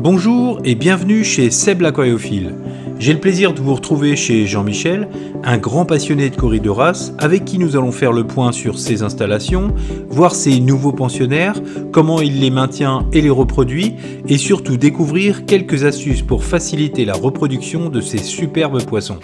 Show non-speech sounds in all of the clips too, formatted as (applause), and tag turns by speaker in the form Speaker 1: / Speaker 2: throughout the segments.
Speaker 1: Bonjour et bienvenue chez Seb l'Aquariophile. J'ai le plaisir de vous retrouver chez Jean-Michel, un grand passionné de corridoras, avec qui nous allons faire le point sur ses installations, voir ses nouveaux pensionnaires, comment il les maintient et les reproduit, et surtout découvrir quelques astuces pour faciliter la reproduction de ces superbes poissons.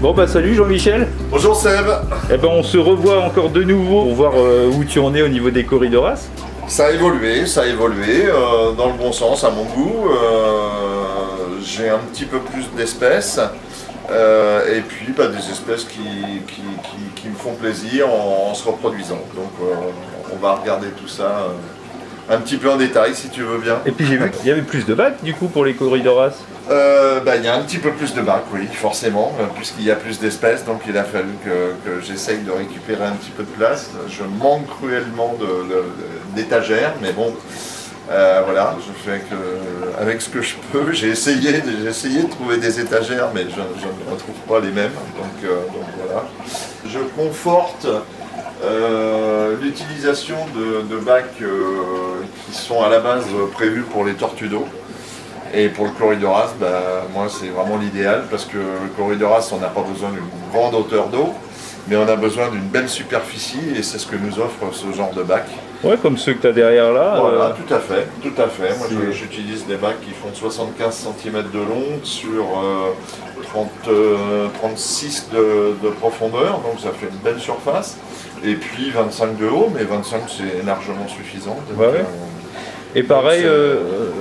Speaker 2: Bon bah salut Jean-Michel
Speaker 3: Bonjour Seb
Speaker 2: Eh ben on se revoit encore de nouveau pour voir euh, où tu en es au niveau des corridoras.
Speaker 3: Ça a évolué, ça a évolué euh, dans le bon sens à mon goût. Euh, J'ai un petit peu plus d'espèces euh, et puis bah, des espèces qui, qui, me font plaisir en, se reproduisant. Donc on va regarder tout ça un petit peu en détail si tu veux bien.
Speaker 2: Et puis j'ai vu qu'il y avait plus de bacs du coup pour les corridoras.
Speaker 3: Euh, bah, Il y a un petit peu plus de bacs, oui, forcément, euh, puisqu'il y a plus d'espèces, donc il a fallu que, j'essaye de récupérer un petit peu de place. Je manque cruellement d'étagères, mais bon, euh, voilà, je fais avec, ce que je peux. (laughs) J'ai essayé, de- trouver des étagères, mais je, ne retrouve pas les mêmes, donc, euh, voilà. Je conforte l'utilisation de, bacs qui sont à la base prévus pour les tortues d'eau. Et pour le Corridoras, bah, moi c'est vraiment l'idéal parce que le Corridoras, on n'a pas besoin d'une grande hauteur d'eau, mais on a besoin d'une belle superficie et c'est ce que nous offre ce genre de bac.
Speaker 2: Ouais comme ceux que tu as derrière là.
Speaker 3: Voilà,
Speaker 2: euh,
Speaker 3: tout à fait, tout à fait. Moi j'utilise des bacs qui font 75 cm de long sur euh, 30, euh, 36 de, de profondeur, donc ça fait une belle surface. Et puis 25 de haut, mais 25 c'est largement suffisant. Donc,
Speaker 2: Ouais, ouais. Et pareil
Speaker 3: c'est-
Speaker 2: euh,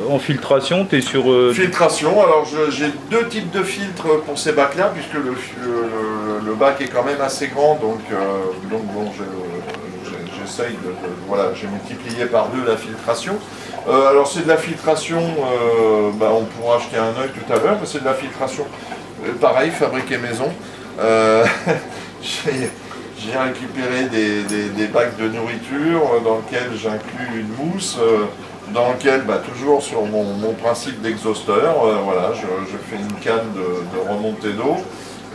Speaker 2: en filtration tu es sur... euh,
Speaker 3: Filtration, alors j'ai deux types de filtres pour ces bacs-là, puisque le, le- le bac est quand même assez grand, donc, euh, donc bon, je- je- j'essaye de, de- Voilà, j'ai multiplié par deux la filtration. Euh, alors c'est de la filtration, euh, bah, on pourra acheter un œil tout à l'heure, mais c'est de la filtration, euh, pareil, fabriquée maison. (laughs) J'ai récupéré des, des- des bacs de nourriture dans lesquels j'inclus une mousse. Dans lequel, bah, toujours sur mon, principe d'exhausteur, euh, voilà, je, fais une canne de, remontée d'eau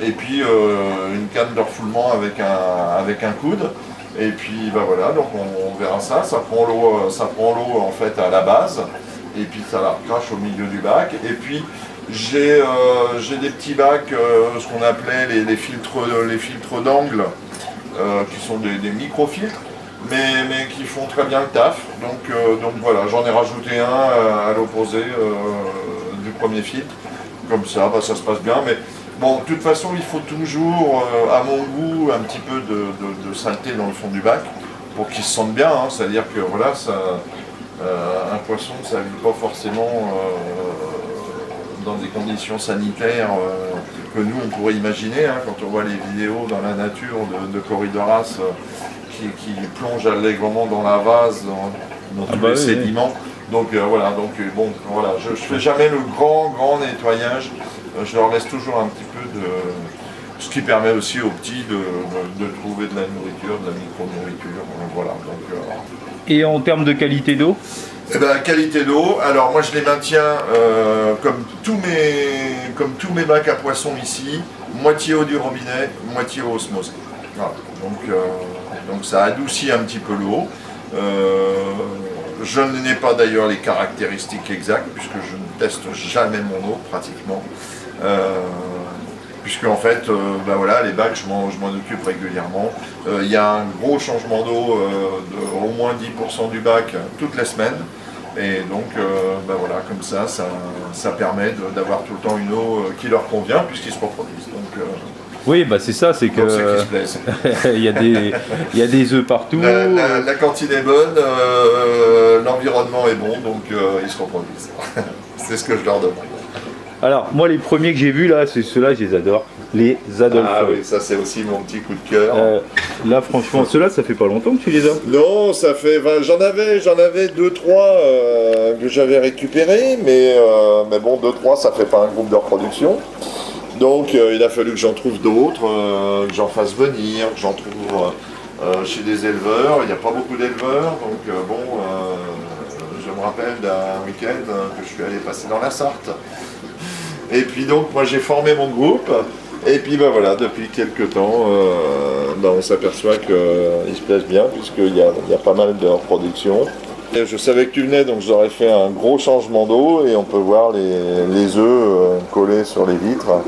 Speaker 3: et puis euh, une canne de refoulement avec un, coude. Et puis bah, voilà, donc on, verra ça. Ça prend l'eau, euh, ça prend l'eau en fait à la base et puis ça la recrache au milieu du bac. Et puis j'ai des petits bacs, ce qu'on appelait les, filtres, d'angle, qui sont des, des micro-filtres mais, mais qui font très bien le taf. Donc, euh, donc voilà, j'en ai rajouté un euh, à l'opposé euh, du premier filtre. Comme ça, bah, ça se passe bien. Mais bon, de toute façon, il faut toujours, à mon goût, un petit peu de, saleté dans le fond du bac pour qu'il se sente bien. hein. C'est-à-dire que voilà, ça, un poisson, ça ne vit pas forcément dans des conditions sanitaires que nous, on pourrait imaginer. hein, quand on voit les vidéos dans la nature de, de Corridoras qui, qui plongent allègrement dans la vase, dans, dans
Speaker 2: Ah
Speaker 3: tous
Speaker 2: bah
Speaker 3: les
Speaker 2: oui,
Speaker 3: sédiments. Donc euh, voilà, donc euh, bon, voilà, je, je fais jamais le grand, grand nettoyage. Euh, je leur laisse toujours un petit peu de. Ce qui permet aussi aux petits de, de- de trouver de la nourriture, de la micro-nourriture. Voilà, donc.
Speaker 2: Et en termes de qualité d'eau?
Speaker 3: Eh ben, qualité d'eau, alors moi je les maintiens euh, comme, tous mes, comme tous mes bacs à poissons ici, moitié eau du robinet, moitié eau osmose. Voilà. Donc, euh, donc ça adoucit un petit peu l'eau. Euh, je n'ai pas d'ailleurs les caractéristiques exactes puisque je ne teste jamais mon eau pratiquement. Euh, puisque en fait, euh, ben voilà, les bacs, je m'en occupe régulièrement. Il y a un gros changement d'eau de au moins 10% du bac toutes les semaines. Et donc, ben voilà, comme ça, ça, ça permet d'avoir tout le temps une eau qui leur convient puisqu'ils se reproduisent.
Speaker 2: Oui bah c'est ça, c'est que (laughs) il y, a des- il y a des œufs partout.
Speaker 3: La, la- la cantine est bonne, euh, l'environnement est bon, donc euh, ils se reproduisent. (laughs) c'est ce que je leur demande.
Speaker 2: Alors moi les premiers que j'ai vus là, c'est ceux-là, je les adore. Les Adolphe.
Speaker 3: Ah oui, ça c'est aussi mon petit coup de cœur.
Speaker 2: Euh, là franchement, ceux-là ça fait pas longtemps que tu les as.
Speaker 3: Non, ça fait. j'en avais, j'en avais deux trois euh, que j'avais récupérés, mais euh, mais bon, deux trois, ça fait pas un groupe de reproduction. Donc euh, il a fallu que j'en trouve d'autres, euh, que j'en fasse venir, que j'en trouve euh, chez des éleveurs. Il n'y a pas beaucoup d'éleveurs, donc bon, je me rappelle d'un week-end que je suis allé passer dans la Sarthe. Et puis donc moi j'ai formé mon groupe. Et puis ben voilà, depuis quelques temps, ben, on s'aperçoit qu'ils se plaisent bien puisqu'il y a, y a pas mal de reproductions. Et je savais que tu venais, donc j'aurais fait un gros changement d'eau et on peut voir les, les œufs collés sur les vitres.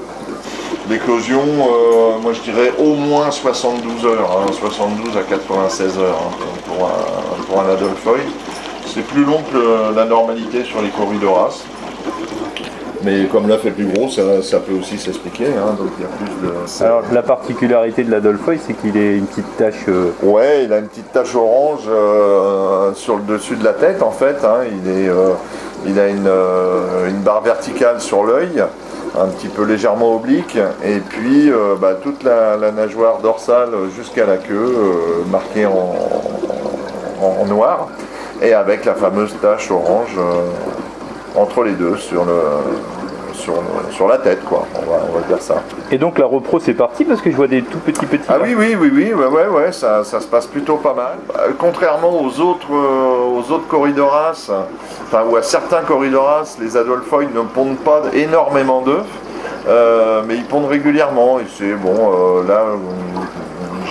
Speaker 3: L'éclosion, euh, moi je dirais au moins 72 heures, hein, 72 à 96 heures hein, pour, un, pour un Adolphoy. C'est plus long que la normalité sur les corridoras. Mais comme l'œuf est plus gros, ça, ça peut aussi s'expliquer. hein, donc il y a plus de.
Speaker 2: Alors la particularité de l'Adolphoy, c'est qu'il est une petite tache. euh,
Speaker 3: Ouais, il a une petite tache orange euh, sur le dessus de la tête en fait. hein. Il, est, euh, il a une, une barre verticale sur l'œil, un petit peu légèrement oblique, et puis euh, bah, toute la, nageoire dorsale jusqu'à la queue euh, marquée en noir, et avec la fameuse tache orange euh, entre les deux sur, le, sur, la tête, quoi. On va, on va dire ça.
Speaker 2: Et donc la repro c'est parti parce que je vois des tout petits petits.
Speaker 3: Ah oui, oui, oui, oui, ouais, ouais, ouais, ça, ça se passe plutôt pas mal. Euh, Contrairement aux autres, euh, aux autres corridoras, enfin, ou à certains corridoras, les Adolphoïdes ne pondent pas énormément d'œufs, euh, mais ils pondent régulièrement. Et c'est bon, euh, là,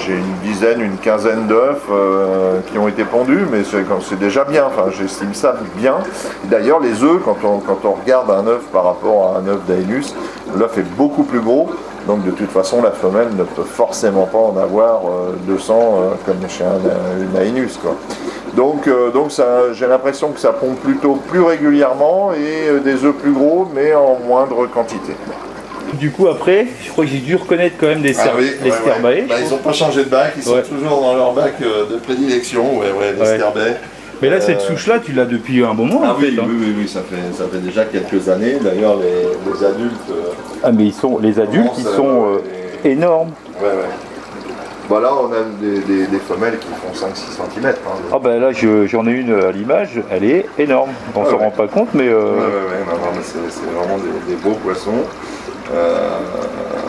Speaker 3: j'ai une dizaine, une quinzaine d'œufs euh, qui ont été pondus, mais c'est déjà bien. Enfin, j'estime ça bien. D'ailleurs, les œufs, quand on, quand on regarde un œuf par rapport à un œuf d'Aenus, l'œuf est beaucoup plus gros. Donc de toute façon, la femelle ne peut forcément pas en avoir euh, 200 euh, comme chez un, Aenus. Quoi. Donc, euh, donc j'ai l'impression que ça pond plutôt plus régulièrement et euh, des œufs plus gros, mais en moindre quantité.
Speaker 2: Du coup après, je crois que j'ai dû reconnaître quand même des, Sterbae.
Speaker 3: Bah, ils n'ont pas changé de bac, ils sont toujours dans leur bac euh, de prédilection, ouais, ouais, les. Sterbae.
Speaker 2: Mais là cette
Speaker 3: Euh,
Speaker 2: souche là, tu l'as depuis un bon moment
Speaker 3: Ah
Speaker 2: en
Speaker 3: oui,
Speaker 2: fait. hein.
Speaker 3: oui, oui, oui, ça fait, ça fait déjà quelques années. D'ailleurs, les, les adultes. euh,
Speaker 2: Ah mais ils sont, les adultes ils sont
Speaker 3: euh,
Speaker 2: énormes.
Speaker 3: Ouais, ouais. Bah là, on a des, des- des femelles qui font 5-6 cm.
Speaker 2: Ah ben là je- j'en ai une à l'image, elle est énorme. On
Speaker 3: Ah
Speaker 2: s'en
Speaker 3: ouais.
Speaker 2: rend pas compte mais euh,
Speaker 3: Ouais, ouais, mais c'est c'est vraiment des, des beaux poissons. Euh,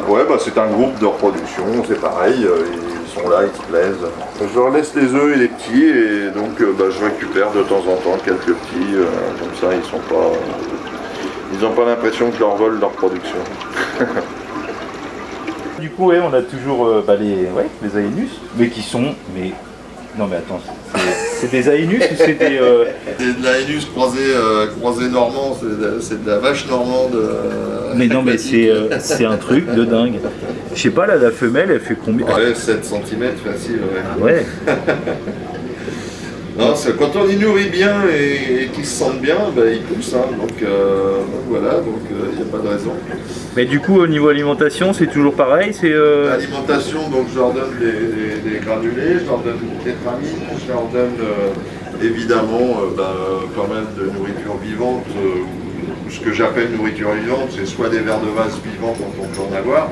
Speaker 3: ouais, bah c'est un groupe de reproduction, c'est pareil, euh, ils sont là, ils se plaisent. Je leur laisse les œufs et les petits, et donc euh, bah, je récupère de temps en temps quelques petits, comme ça ils sont pas. ils n'ont pas l'impression que je leur vole leur production. (laughs)
Speaker 2: Du coup, ouais, on a toujours bah, les, ouais, les mais qui sont. Mais... Non, mais attends, c'est- c'est des Aenus ou c'est des. euh, (laughs)
Speaker 3: C'est de la Hénus croisée, euh, normand, c'est de, la vache normande. euh,
Speaker 2: Mais non, mais c'est euh, c'est un truc de dingue. Je sais pas, là, la femelle, elle fait combien?
Speaker 3: Ouais, 7 cm facile, ouais.
Speaker 2: Ouais, (laughs)
Speaker 3: Non, quand on y nourrit bien et, et qu'ils se sentent bien, ben, ils poussent. hein. donc, euh, donc voilà, donc il n'y a pas de raison.
Speaker 2: mais du coup, au niveau alimentation, c'est toujours pareil c'est. euh,
Speaker 3: L'alimentation, donc je leur donne des, des- des granulés, je leur donne des tétramines, je leur donne euh, évidemment euh, ben, mal de nourriture vivante. euh, ou ce que j'appelle nourriture vivante, c'est soit des vers de vase vivants quand on peut en avoir,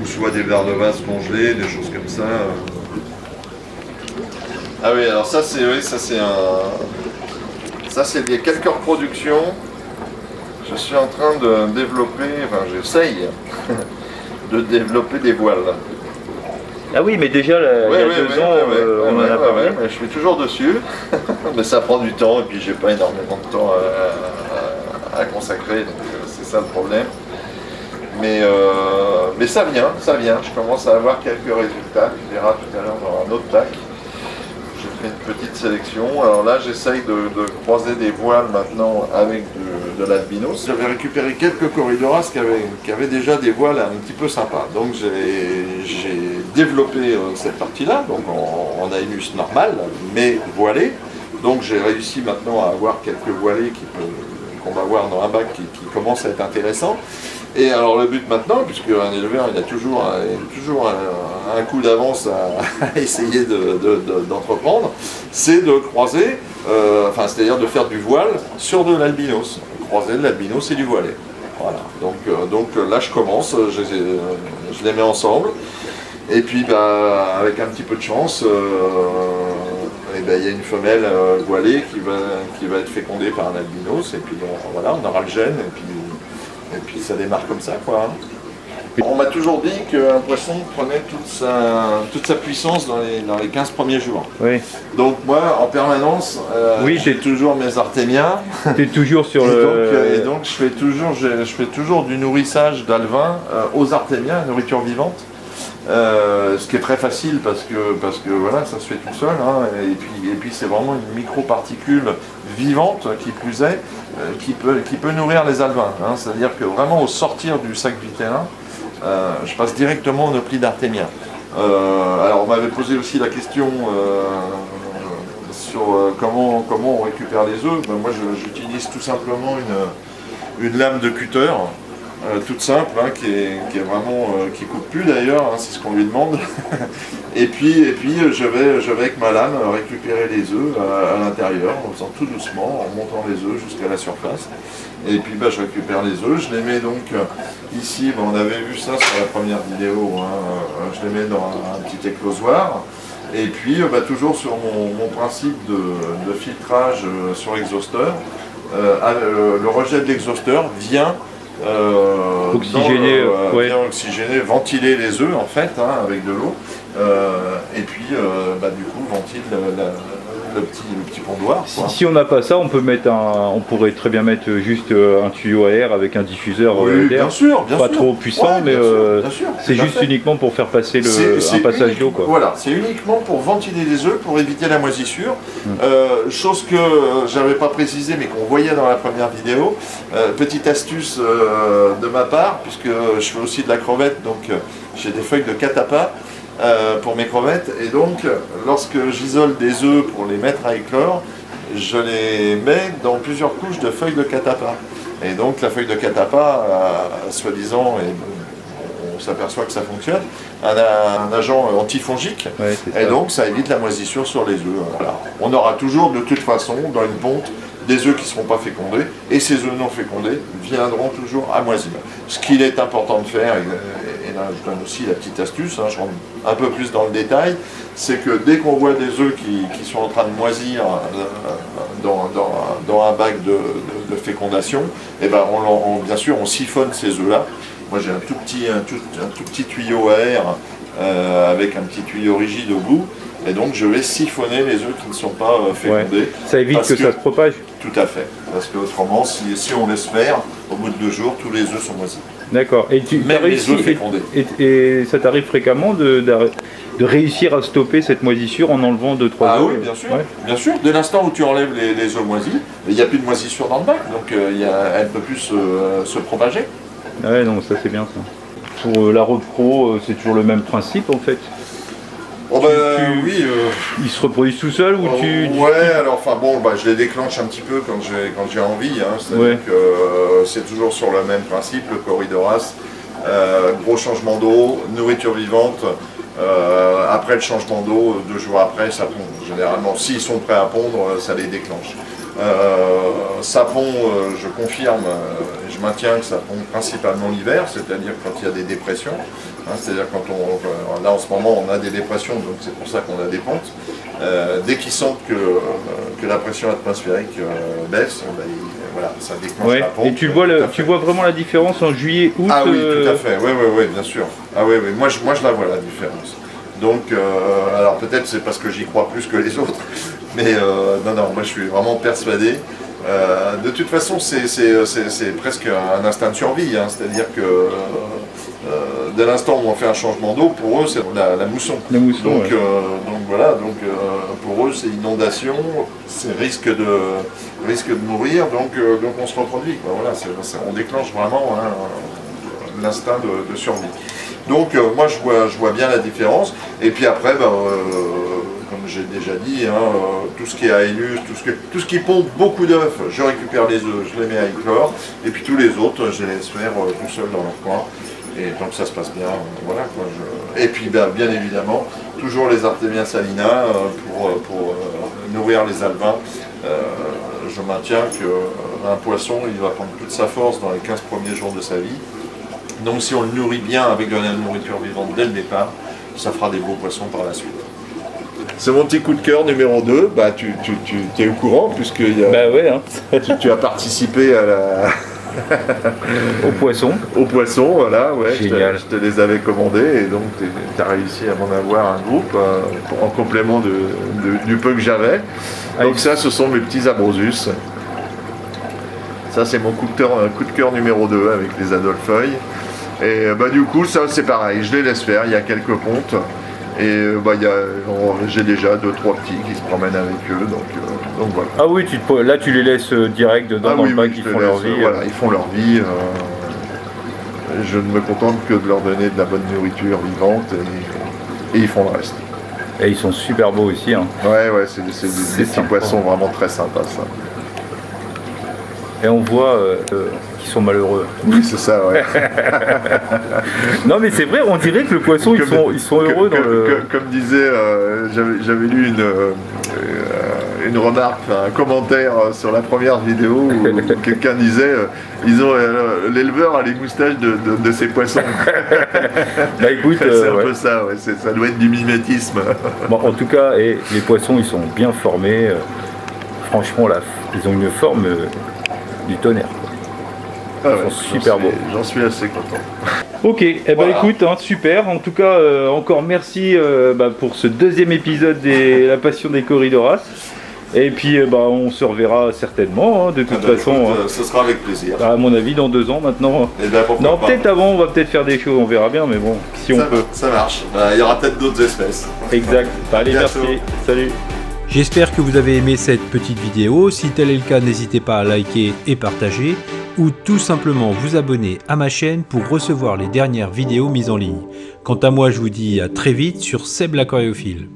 Speaker 3: ou soit des vers de vase congelés, des choses comme ça. Ah oui, alors ça c'est oui, ça c'est un. Ça c'est des quelques reproductions. Je suis en train de développer, enfin j'essaye (laughs) de développer des voiles.
Speaker 2: Ah oui, mais déjà, là, il y a deux ans, euh, on en a parlé.
Speaker 3: mais je suis toujours dessus, (laughs) mais ça prend du temps et puis j'ai pas énormément de temps à, à- à consacrer, donc euh, c'est ça le problème. Mais, euh, mais ça vient, ça vient, je commence à avoir quelques résultats, tu verras tout à l'heure dans un autre pack. Fait une petite sélection. Alors là, j'essaye de, croiser des voiles maintenant avec de, de l'albinos. J'avais récupéré quelques corridoras qui avaient, déjà des voiles un petit peu sympas. Donc j'ai développé euh, cette partie-là, donc en, Aenus normal, mais voilé. Donc j'ai réussi maintenant à avoir quelques voilés qu'on va voir dans un bac qui, qui commence à être intéressant. Et alors le but maintenant, puisque un éleveur il a toujours toujours un, coup d'avance (laughs) à, essayer de- de- de- d'entreprendre, c'est de croiser, euh, enfin c'est-à-dire de faire du voile sur de l'albinos, croiser de l'albinos et du voilé. Voilà. Donc, euh, donc euh, là je commence, je, les mets ensemble. Et puis bah, avec un petit peu de chance, euh, eh ben, il y a une femelle voilée qui va, qui va être fécondée par un albinos. Et puis voilà, on aura le gène. Et puis, et puis ça démarre comme ça. quoi. hein. On m'a toujours dit qu'un poisson prenait toute sa, toute sa puissance dans les, dans les 15 premiers jours.
Speaker 2: Oui,
Speaker 3: Donc moi, en permanence, euh,
Speaker 2: Oui,
Speaker 3: j'ai toujours mes artémias. (laughs)
Speaker 2: t'es toujours sur
Speaker 3: Et
Speaker 2: le.
Speaker 3: donc, euh, et donc, je, fais toujours, je, je fais toujours du nourrissage d'alvin euh, aux artémias, nourriture vivante. Euh, ce qui est très facile parce que, parce que voilà, ça se fait tout seul. hein. et puis, et puis c'est vraiment une micro-particule vivante, qui plus est, euh, qui, peut, qui peut nourrir les alvins. hein. C'est-à-dire que vraiment au sortir du sac vitérin, euh, je passe directement au pli d'artémien. Euh, alors on m'avait posé aussi la question sur comment, comment on récupère les œufs. Ben, moi j'utilise tout simplement une, une lame de cutter. Euh, toute simple, hein, qui, est, vraiment euh, qui coupe plus d'ailleurs, hein, c'est ce qu'on lui demande. (laughs) et puis et puis euh, je vais je vais avec ma lame récupérer les œufs à, l'intérieur en faisant tout doucement, en montant les œufs jusqu'à la surface. Et puis bah, je récupère les œufs, je les mets donc ici, bah, on avait vu ça sur la première vidéo, hein, je les mets dans un, petit éclosoir. Et puis bah, toujours sur mon, principe de, filtrage sur exhausteur, le rejet de l'exhausteur vient euh,
Speaker 1: Oxygéner,
Speaker 3: le-
Speaker 1: ouais.
Speaker 3: vient oxygéner, ventiler les œufs en fait hein, avec de l'eau. Euh, et puis euh, bah, du coup ventile la- la- le, petit, le petit pondoir.
Speaker 4: Si, on n'a pas ça, on peut mettre un, on pourrait très bien mettre juste euh, un tuyau à air avec un diffuseur euh,
Speaker 3: Oui,
Speaker 4: d'air.
Speaker 3: bien sûr, bien
Speaker 4: Pas
Speaker 3: sûr.
Speaker 4: trop puissant,
Speaker 3: Ouais,
Speaker 4: mais euh, c'est juste
Speaker 3: fait.
Speaker 4: uniquement pour faire passer le, un passage d'eau.
Speaker 3: Voilà, c'est uniquement pour ventiler les œufs, pour éviter la moisissure. Euh, chose que j'avais pas précisé, mais qu'on voyait dans la première vidéo. Euh, petite astuce de ma part, puisque je fais aussi de la crevette, donc j'ai des feuilles de catapa euh, pour mes crevettes. Et donc, lorsque j'isole des œufs pour les mettre à éclore, je les mets dans plusieurs couches de feuilles de catapa. Et donc, la feuille de catapa, euh, soi-disant, on s'aperçoit que ça fonctionne, un, un agent antifongique.
Speaker 4: Ouais,
Speaker 3: Et donc, ça évite la moisissure sur les œufs. Voilà. On aura toujours, de toute façon, dans une ponte, des œufs qui ne seront pas fécondés, et ces œufs non fécondés viendront toujours à moisir. Ce qu'il est important de faire, là je donne aussi la petite astuce, hein, je rentre un peu plus dans le détail, c'est que dès qu'on voit des œufs qui, qui sont en train de moisir euh, dans, dans- dans un bac de, de- de fécondation, et ben on, l'en- on- bien sûr on siphonne ces œufs-là. Moi j'ai un tout petit, un tout, un tout petit tuyau à air euh, avec un petit tuyau rigide au bout. Et donc je vais siphonner les œufs qui ne sont pas euh, fécondés.
Speaker 4: Ça évite que,
Speaker 3: que-
Speaker 4: ça se propage.
Speaker 3: Tout à fait. Parce qu'autrement, si, si on laisse faire, au bout de deux jours, tous les œufs sont moisis.
Speaker 4: D'accord. Et tu
Speaker 3: Même les
Speaker 4: réussi- et, et ça t'arrive fréquemment de, réussir à stopper cette moisissure en enlevant 2-3
Speaker 3: Ah oui, bien sûr.
Speaker 4: Ouais.
Speaker 3: Bien sûr. Dès l'instant où tu enlèves les, les œufs moisis, il n'y a plus de moisissure dans le bac, donc euh, il y a- elle ne peut plus se, se propager.
Speaker 4: Ouais, non, ça c'est bien ça. Pour euh, la repro, euh, c'est toujours le même principe en fait.
Speaker 3: Oh bah
Speaker 4: tu-
Speaker 3: oui. euh,
Speaker 4: Ils se reproduisent tout seuls ou tu. tu-
Speaker 3: Ouais, alors enfin bon, bah, je les déclenche un petit peu quand j'ai quand j'ai envie. Hein,
Speaker 4: Ouais.
Speaker 3: euh, c'est toujours sur le même principe, le corridoras. Euh, gros changement d'eau, nourriture vivante. Euh, après le changement d'eau, deux jours après, ça pond. Généralement, s'ils sont prêts à pondre, euh, ça les déclenche. Euh, ça pond, euh, je confirme, euh, et je maintiens que ça pond principalement l'hiver, c'est-à-dire quand il y a des dépressions. Hein, c'est-à-dire quand on, euh, là en ce moment on a des dépressions, donc c'est pour ça qu'on a des pontes. Euh, dès qu'ils sentent que, euh, que la pression atmosphérique euh, baisse, ben, ils- voilà, ça déclenche
Speaker 4: Ouais.
Speaker 3: la pompe.
Speaker 4: Et tu vois, le, tu vois vraiment la différence en juillet, août
Speaker 3: Ah oui,
Speaker 4: euh,
Speaker 3: tout à fait, oui, oui, oui, bien sûr. Ah oui, oui, moi je, moi je la vois la différence. Donc, euh, alors peut-être c'est parce que j'y crois plus que les (laughs) autres, mais euh, non, non, moi je suis vraiment persuadé. Euh, de toute façon, c'est presque un instinct de survie, hein, c'est-à-dire que euh, dès l'instant où on fait un changement d'eau, pour eux c'est la, la mousson.
Speaker 4: La mousson,
Speaker 3: Donc,
Speaker 4: ouais.
Speaker 3: donc voilà, donc pour eux c'est inondation, c'est risque de risque de mourir, donc donc on se reproduit. quoi. Voilà, on déclenche vraiment hein, l'instinct de, de survie. Donc moi je vois je vois bien la différence. Et puis après, ben, j'ai déjà dit, hein, euh, tout ce qui est ANUS, tout ce, que- tout ce qui pompe beaucoup d'œufs, je récupère les œufs, je les mets à éclore, et puis tous les autres, je les laisse faire euh, tout seul dans leur coin. Et donc ça se passe bien, euh, voilà quoi. Et puis ben, bien évidemment, toujours les Artémia salina pour, nourrir les albins. Je maintiens qu'un poisson, il va prendre toute sa force dans les 15 premiers jours de sa vie. Donc si on le nourrit bien avec de la nourriture vivante dès le départ, ça fera des beaux poissons par la suite. C'est mon petit coup de cœur numéro 2. Bah, tu, tu, tu es au courant puisque y a-
Speaker 4: Bah ouais, hein.
Speaker 3: tu, tu as participé à la, (laughs)
Speaker 4: au poisson.
Speaker 3: au poisson, voilà, ouais, je te,
Speaker 4: Génial.
Speaker 3: je te les avais commandés et donc tu as réussi à m'en avoir un groupe euh, en complément de, de- du peu que j'avais. Donc ça, ce sont mes petits abrosus. Ça, c'est mon coup de cœur, coup de cœur numéro 2 avec les Adolfeuilles. Et bah, du coup, ça c'est pareil, je les laisse faire, il y a quelques pontes. Et bah, a- on- j'ai déjà deux trois petits qui se promènent avec eux, donc, euh, donc voilà.
Speaker 4: Ah oui, tu te- là tu les laisses euh, direct dedans
Speaker 3: Ah
Speaker 4: dans
Speaker 3: oui,
Speaker 4: le bac,
Speaker 3: oui,
Speaker 4: ils font leur
Speaker 3: laisse,
Speaker 4: vie.
Speaker 3: euh, Voilà, ils font leur vie. euh, je ne me contente que de leur donner de la bonne nourriture vivante et, et ils font le reste.
Speaker 4: Et ils sont super beaux aussi. hein.
Speaker 3: Ouais, ouais, c'est des, petits poissons vraiment très sympas, ça.
Speaker 4: Et on voit euh, qu'ils sont malheureux.
Speaker 3: Oui, c'est ça, ouais. (laughs)
Speaker 4: Non mais c'est vrai, on dirait que le poisson, ils sont, ils sont heureux dans le...
Speaker 3: comme disait, euh, j'avais lu une, euh, une remarque, un commentaire euh, sur la première vidéo où (laughs) quelqu'un disait ils ont l'éleveur a les moustaches de, de- de ces poissons. (laughs)
Speaker 4: Bah écoute,
Speaker 3: c'est un
Speaker 4: ouais.
Speaker 3: peu ça, ouais, ça doit être du mimétisme.
Speaker 4: Bon, en tout cas, et les poissons, ils sont bien formés. franchement, là, ils ont une forme du tonnerre.
Speaker 3: Ah ouais,
Speaker 4: super
Speaker 3: suis-
Speaker 4: beaux.
Speaker 3: J'en suis assez content.
Speaker 4: Ok, eh ben
Speaker 3: Voilà.
Speaker 4: écoute, hein, super. En tout cas, euh, encore merci euh, bah, pour ce deuxième épisode des (laughs) La Passion des Corridoras. Et puis, euh, bah, on se reverra certainement, hein, de toute
Speaker 3: Ah bah,
Speaker 4: façon.
Speaker 3: écoute,
Speaker 4: hein.
Speaker 3: ce sera avec plaisir.
Speaker 4: À mon avis, dans deux ans maintenant.
Speaker 3: Et ben, pourquoi
Speaker 4: Non,
Speaker 3: pas.
Speaker 4: peut-être avant, on va peut-être faire des choses, on verra bien, mais bon, si on
Speaker 3: ça,
Speaker 4: peut.
Speaker 3: ça marche. Bah, Il y aura peut-être d'autres espèces.
Speaker 4: Exact. Allez,
Speaker 3: Bientôt.
Speaker 4: merci. Salut.
Speaker 1: J'espère que vous avez aimé cette petite vidéo. Si tel est le cas, n'hésitez pas à liker et partager ou tout simplement vous abonner à ma chaîne pour recevoir les dernières vidéos mises en ligne. Quant à moi, je vous dis à très vite sur Seb l'Aquariophile.